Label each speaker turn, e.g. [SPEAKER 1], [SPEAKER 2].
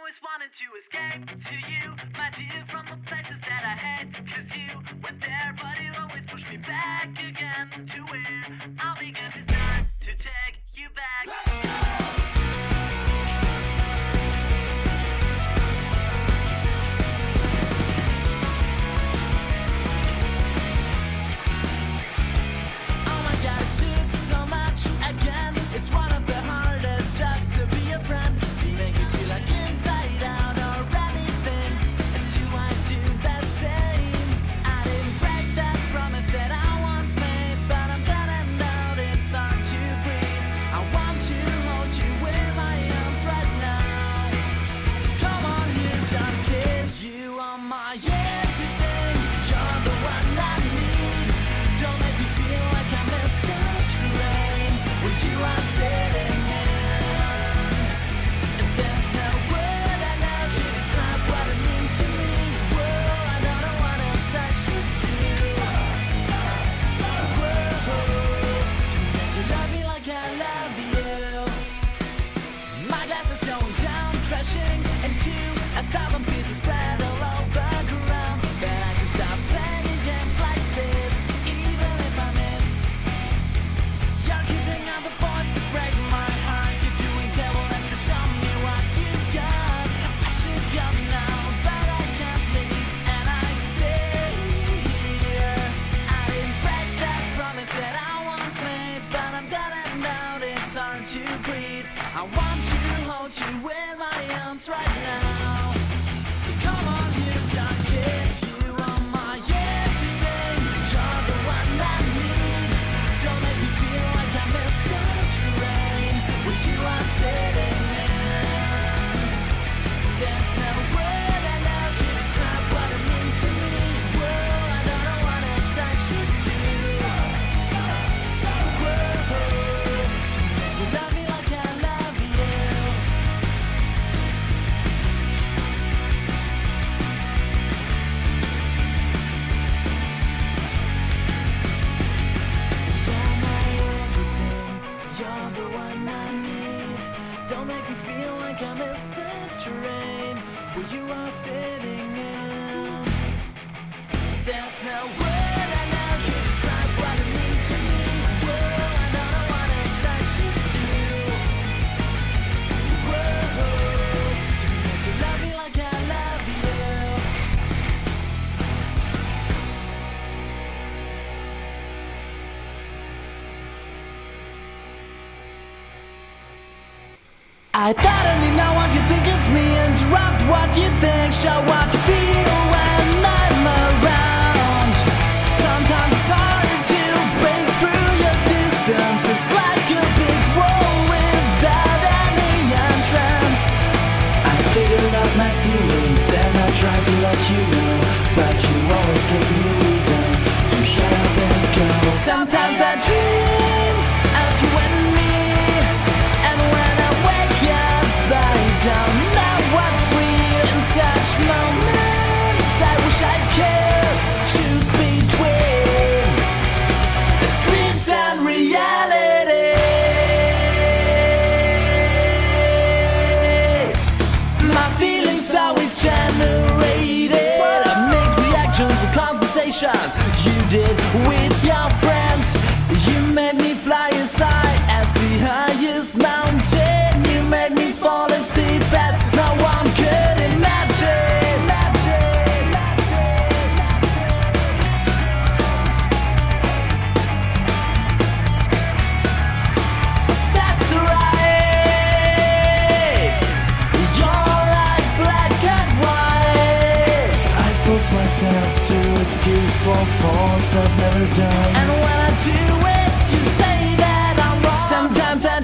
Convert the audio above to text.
[SPEAKER 1] always wanted to escape to you, my dear, from the places that I had. Cause you went there, but you always pushed me back again to where I breathe I want to hold you with my arms right now. you're the one I need. Don't make me feel like I missed the train Where you are sitting in. There's no way I suddenly know what you think of me Interrupt what you think. Show what you feel when I'm around. Sometimes it's hard to break through your like a big wall without any entrance. I figured out my feelings And I tried to let you know But you always give me reasons To shut up and go. Sometimes I you did with your force myself to excuse for faults I've never done. And when I do it, you say that I'm wrong Sometimes I